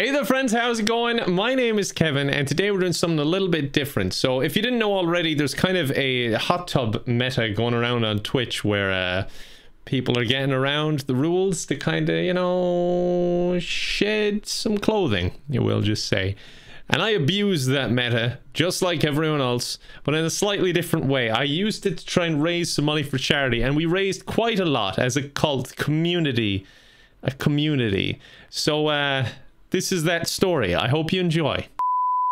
Hey there friends, how's it going? My name is Kevin and today we're doing something a little bit different. So if you didn't know already, there's kind of a hot tub meta going around on Twitch where uh, people are getting around the rules to kind of, you know, shed some clothing, you will just say. And I abused that meta, just like everyone else, but in a slightly different way. I used it to try and raise some money for charity, and we raised quite a lot as a cult community. A community. So, uh, this is that story. I hope you enjoy.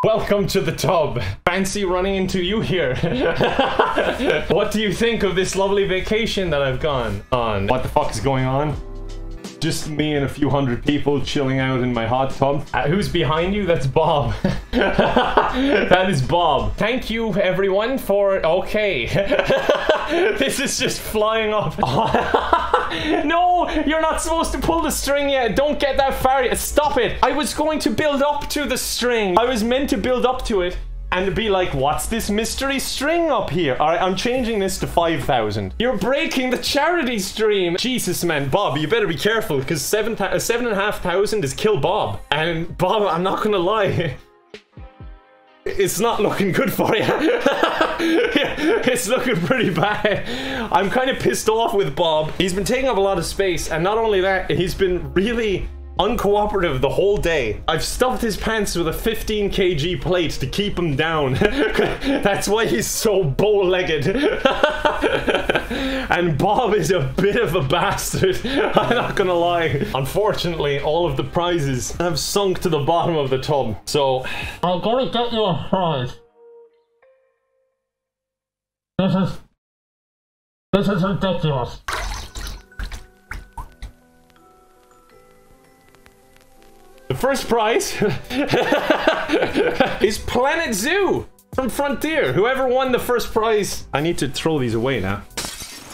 Welcome to the tub. Fancy running into you here. what do you think of this lovely vacation that I've gone on? What the fuck is going on? Just me and a few hundred people chilling out in my hot tub. Uh, who's behind you? That's Bob. that is Bob. Thank you, everyone, for... Okay. this is just flying off. no, you're not supposed to pull the string yet. Don't get that far yet. Stop it. I was going to build up to the string. I was meant to build up to it and be like, what's this mystery string up here? All right, I'm changing this to 5,000. You're breaking the charity stream. Jesus, man. Bob, you better be careful because seven, uh, seven and a half thousand is kill Bob. And Bob, I'm not going to lie. It's not looking good for you. it's looking pretty bad. I'm kind of pissed off with Bob. He's been taking up a lot of space, and not only that, he's been really uncooperative the whole day. I've stuffed his pants with a 15 kg plate to keep him down. That's why he's so bow-legged. and Bob is a bit of a bastard. I'm not gonna lie. Unfortunately, all of the prizes have sunk to the bottom of the tub. So I'm gonna get you a prize. This is this is ridiculous. First prize is Planet Zoo from Frontier. Whoever won the first prize. I need to throw these away now.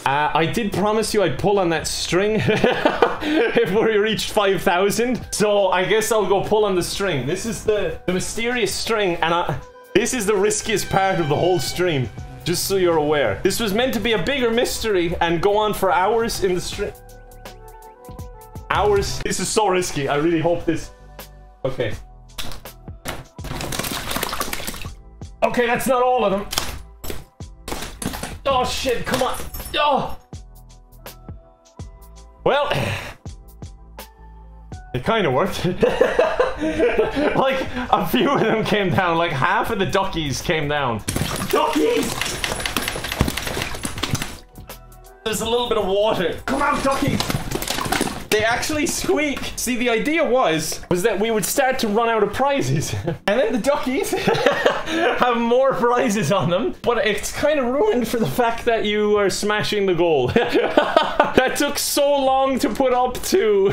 Uh, I did promise you I'd pull on that string if we reached 5,000. So I guess I'll go pull on the string. This is the, the mysterious string and I, this is the riskiest part of the whole stream. Just so you're aware. This was meant to be a bigger mystery and go on for hours in the stream. Hours? This is so risky. I really hope this... Okay. Okay, that's not all of them. Oh shit, come on. Oh! Well, it kind of worked. like, a few of them came down. Like, half of the duckies came down. Duckies! There's a little bit of water. Come on, duckies! They actually squeak. See, the idea was, was that we would start to run out of prizes. And then the duckies have more prizes on them. But it's kind of ruined for the fact that you are smashing the goal. that took so long to put up to.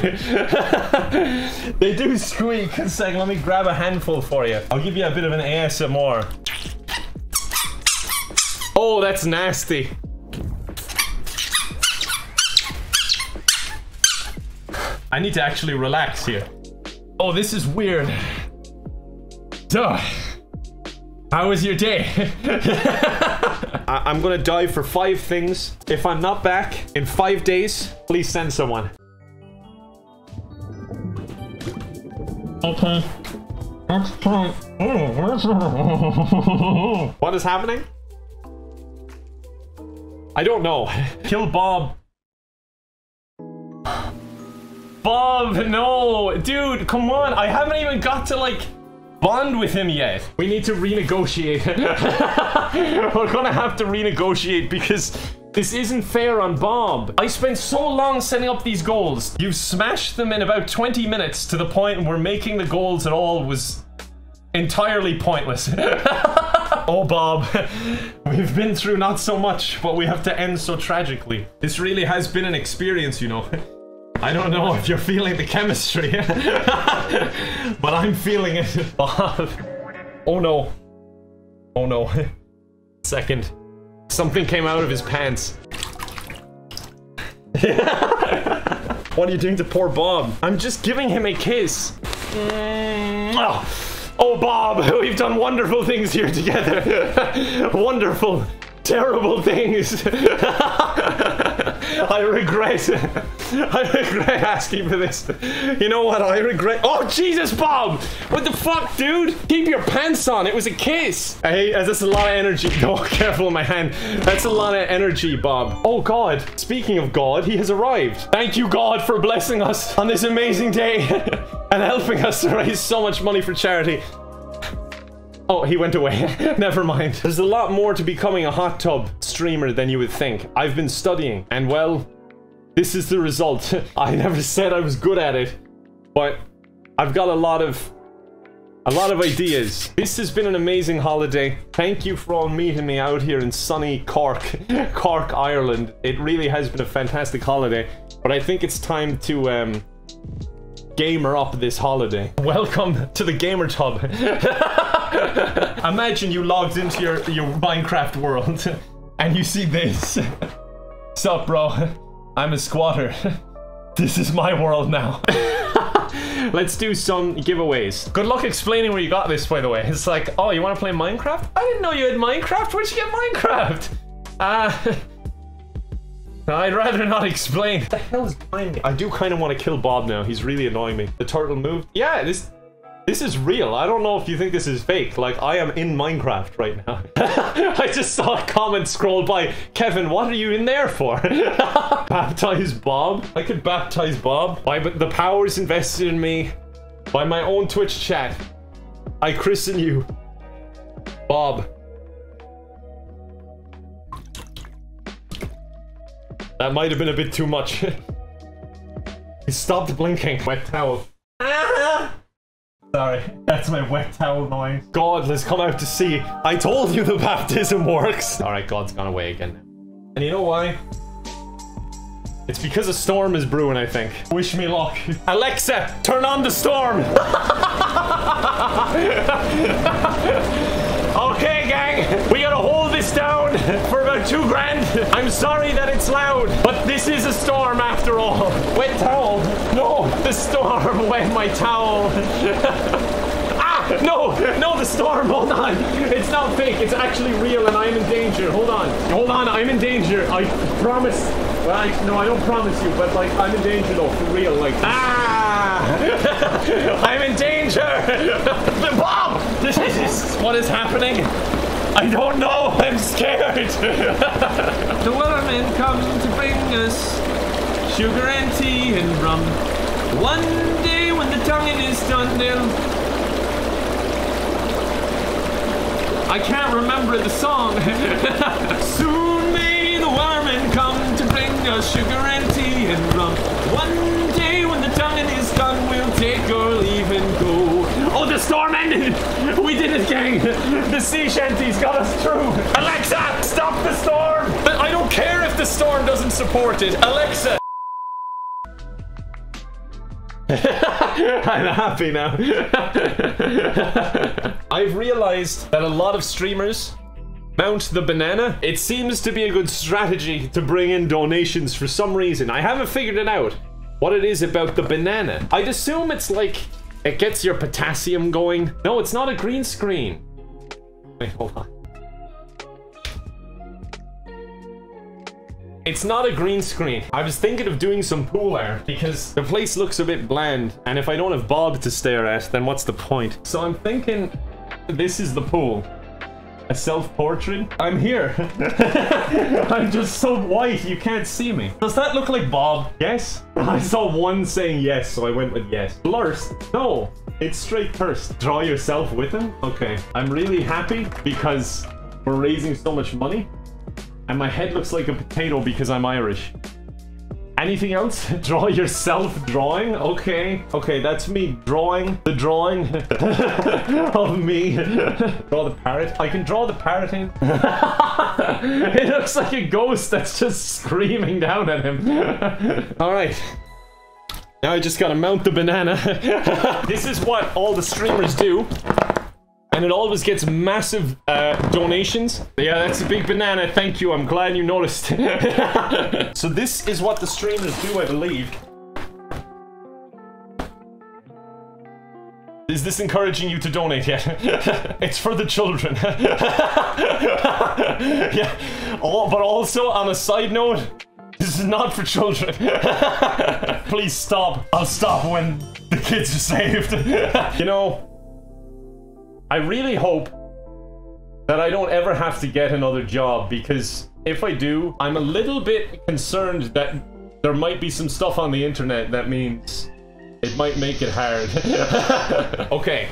they do squeak. Second, let me grab a handful for you. I'll give you a bit of an ASMR. Oh, that's nasty. I need to actually relax here. Oh, this is weird. Duh. How was your day? I am gonna die for five things. If I'm not back in five days, please send someone. Okay. Let's try. What is happening? I don't know. Kill Bob. Bob, no! Dude, come on! I haven't even got to, like, bond with him yet. We need to renegotiate. We're gonna have to renegotiate because this isn't fair on Bob. I spent so long setting up these goals. You've smashed them in about 20 minutes to the point where making the goals at all was entirely pointless. oh, Bob. We've been through not so much, but we have to end so tragically. This really has been an experience, you know. I don't know if you're feeling the chemistry, but I'm feeling it. Bob. Oh no. Oh no. Second. Something came out of his pants. what are you doing to poor Bob? I'm just giving him a kiss. Mm, oh. oh, Bob, we've done wonderful things here together. wonderful, terrible things. I regret. I regret asking for this. You know what? I regret. Oh Jesus, Bob! What the fuck, dude? Keep your pants on. It was a kiss. Hey, uh, that's a lot of energy. Oh, careful with my hand. That's a lot of energy, Bob. Oh God. Speaking of God, he has arrived. Thank you, God, for blessing us on this amazing day and helping us to raise so much money for charity. Oh, he went away. Never mind. There's a lot more to becoming a hot tub streamer than you would think. I've been studying, and well, this is the result. I never said I was good at it, but I've got a lot of a lot of ideas. This has been an amazing holiday. Thank you for all meeting me out here in sunny Cork, Cork, Ireland. It really has been a fantastic holiday, but I think it's time to um, gamer up this holiday. Welcome to the gamer tub. Imagine you logged into your, your Minecraft world and you see this. Sup, bro? I'm a squatter. This is my world now. Let's do some giveaways. Good luck explaining where you got this, by the way. It's like, oh, you want to play Minecraft? I didn't know you had Minecraft. Where'd you get Minecraft? Uh, I'd rather not explain. What the hell is behind me? I do kind of want to kill Bob now. He's really annoying me. The turtle moved. Yeah, this this is real. I don't know if you think this is fake. Like, I am in Minecraft right now. I just saw a comment scroll by. Kevin, what are you in there for? baptize Bob? I could baptize Bob. By the powers invested in me by my own Twitch chat. I christen you. Bob. That might have been a bit too much. he stopped blinking. Wet towel. Sorry, that's my wet towel noise. God has come out to sea. I told you the baptism works. All right, God's gone away again. And you know why? It's because a storm is brewing, I think. Wish me luck. Alexa, turn on the storm. okay, gang. We for about two grand. I'm sorry that it's loud, but this is a storm after all. Wet towel. No, the storm wet my towel. ah, no, no, the storm. Hold on. It's not fake. It's actually real, and I'm in danger. Hold on. Hold on. I'm in danger. I promise. Well, I, no, I don't promise you, but like I'm in danger though, for real. Like ah, I'm in danger. Bob, this is what is happening. I don't know. I'm scared. The Wellerman come to bring us sugar and tea and rum. One day when the tonguing is done, they'll. I can't remember the song. Soon may the Wellerman come to bring us sugar and tea and rum. One day when the tonguing is done, we'll take our leave and. Oh, the storm ended. We did it, gang. The sea shanties got us through. Alexa, stop the storm. But I don't care if the storm doesn't support it. Alexa. I'm happy now. I've realized that a lot of streamers mount the banana. It seems to be a good strategy to bring in donations for some reason. I haven't figured it out. What it is about the banana. I'd assume it's like it gets your potassium going. No, it's not a green screen. Wait, hold on. It's not a green screen. I was thinking of doing some pool air because the place looks a bit bland. And if I don't have Bob to stare at, then what's the point? So I'm thinking this is the pool. A self-portrait? I'm here. I'm just so white, you can't see me. Does that look like Bob? Yes? I saw one saying yes, so I went with yes. Blurst? No. It's straight cursed. Draw yourself with him? Okay. I'm really happy because we're raising so much money. And my head looks like a potato because I'm Irish. Anything else? Draw yourself drawing? Okay. Okay, that's me drawing the drawing of me. draw the parrot. I can draw the parrot in. it looks like a ghost that's just screaming down at him. Alright. Now I just gotta mount the banana. this is what all the streamers do. And it always gets massive uh, donations. Yeah, that's a big banana. Thank you. I'm glad you noticed. so this is what the streamers do, I believe. Is this encouraging you to donate yet? it's for the children. yeah. Oh, but also on a side note, this is not for children. Please stop. I'll stop when the kids are saved. you know, I really hope that I don't ever have to get another job because if I do, I'm a little bit concerned that there might be some stuff on the internet that means it might make it hard. okay.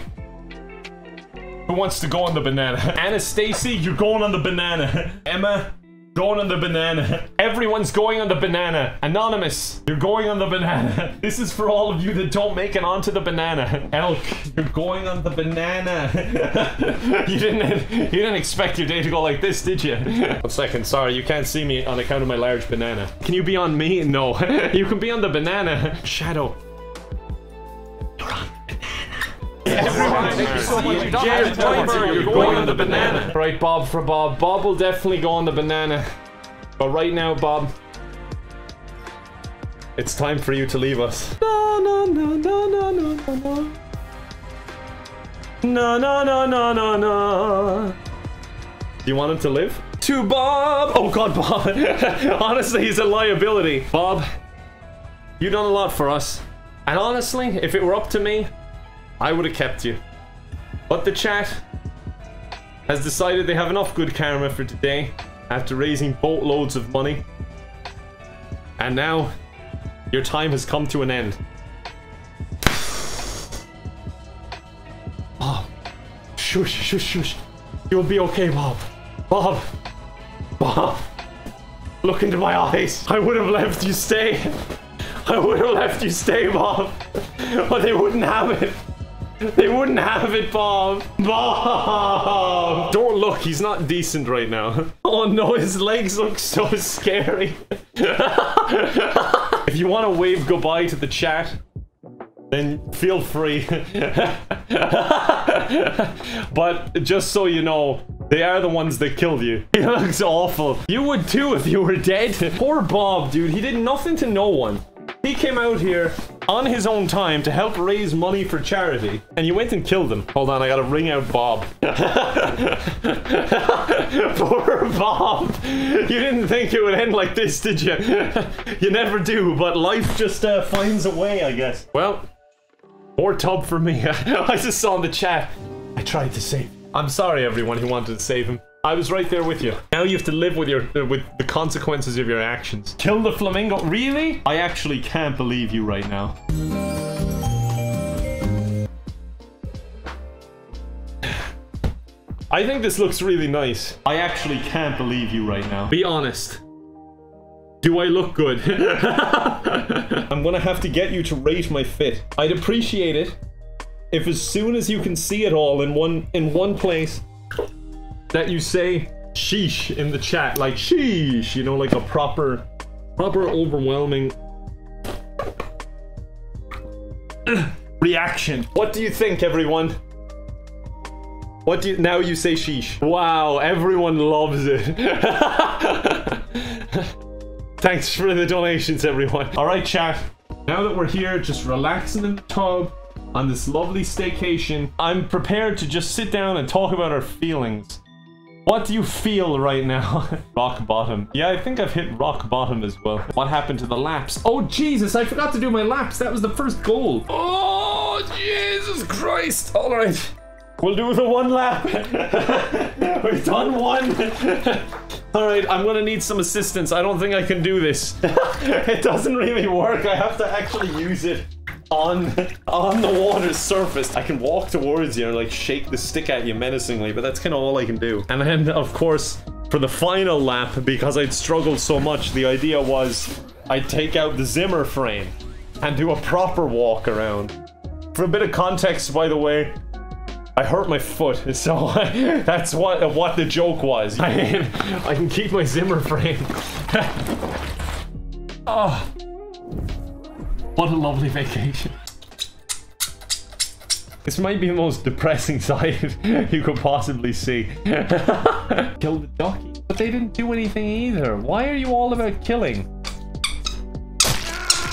Who wants to go on the banana? Anastasia, you're going on the banana. Emma, going on the banana. Everyone's going on the banana. Anonymous, you're going on the banana. This is for all of you that don't make it onto the banana. Elk, you're going on the banana. you didn't you didn't expect your day to go like this, did you? One second, sorry, you can't see me on account of my large banana. Can you be on me? No. you can be on the banana. Shadow. Thank you so much. Jared Piper, you're going on the banana. Right, Bob for Bob. Bob will definitely go on the banana. But right now, Bob, it's time for you to leave us. No, no, no, no, no, no, no, no. No, no, no, no, no, no. Do you want him to live? To Bob! Oh god, Bob. honestly, he's a liability. Bob, you've done a lot for us. And honestly, if it were up to me, I would have kept you. But the chat has decided they have enough good karma for today after raising boatloads of money. And now, your time has come to an end. Bob. Shush, shush, shush. You'll be okay, Bob. Bob. Bob. Look into my eyes. I would have left you stay. I would have left you stay, Bob. But they wouldn't have it. They wouldn't have it, Bob. Bob! Don't look, he's not decent right now. Oh no, his legs look so scary. if you want to wave goodbye to the chat, then feel free. but just so you know, they are the ones that killed you. He looks awful. You would too if you were dead. Poor Bob, dude. He did nothing to no one. He came out here on his own time to help raise money for charity, and you went and killed him. Hold on, I gotta ring out Bob. Poor Bob. You didn't think it would end like this, did you? you never do, but life just uh, finds a way, I guess. Well, more tub for me. I just saw in the chat. I tried to save. I'm sorry, everyone who wanted to save him. I was right there with you. Now you have to live with your with the consequences of your actions. Kill the flamingo? Really? I actually can't believe you right now. I think this looks really nice. I actually can't believe you right now. Be honest. Do I look good? I'm gonna have to get you to rate my fit. I'd appreciate it if as soon as you can see it all in one in one place that you say sheesh in the chat like sheesh you know like a proper proper overwhelming reaction. What do you think everyone? What do you now you say sheesh. Wow everyone loves it. Thanks for the donations everyone. All right chat. Now that we're here just relaxing in the tub on this lovely staycation. I'm prepared to just sit down and talk about our feelings what do you feel right now? rock bottom. Yeah, I think I've hit rock bottom as well. What happened to the laps? Oh, Jesus, I forgot to do my laps. That was the first goal. Oh, Jesus Christ. All right. We'll do the one lap. We've done one. All right, I'm gonna need some assistance. I don't think I can do this. it doesn't really work. I have to actually use it on on the water's surface. I can walk towards you and like shake the stick at you menacingly, but that's kind of all I can do. And then, of course, for the final lap, because I'd struggled so much, the idea was I'd take out the Zimmer frame and do a proper walk around. For a bit of context, by the way, I hurt my foot, so that's what what the joke was. I can, I can keep my Zimmer frame. oh. What a lovely vacation. This might be the most depressing side you could possibly see. Kill the ducky. But they didn't do anything either. Why are you all about killing?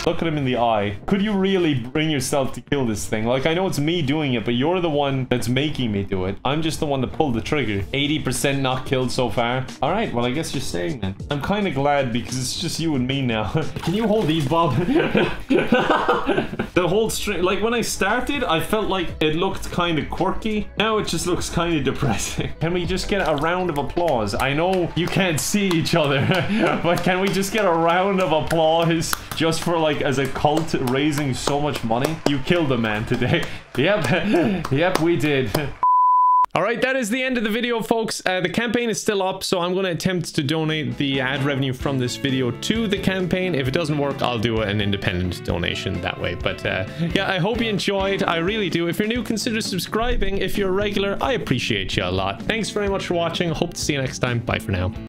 Look at him in the eye. Could you really bring yourself to kill this thing? Like, I know it's me doing it, but you're the one that's making me do it. I'm just the one that pulled the trigger. 80% not killed so far. All right, well, I guess you're staying then. I'm kind of glad because it's just you and me now. Can you hold these, Bob? the whole string, like when I started, I felt like it looked kind of quirky. Now it just looks kind of depressing. Can we just get a round of applause? I know you can't see each other, but can we just get a round of applause just for like as a cult raising so much money? You killed a man today. Yep, yep, we did. All right, that is the end of the video, folks. Uh, the campaign is still up, so I'm going to attempt to donate the ad revenue from this video to the campaign. If it doesn't work, I'll do an independent donation that way. But uh, yeah, I hope you enjoyed. I really do. If you're new, consider subscribing. If you're a regular, I appreciate you a lot. Thanks very much for watching. Hope to see you next time. Bye for now.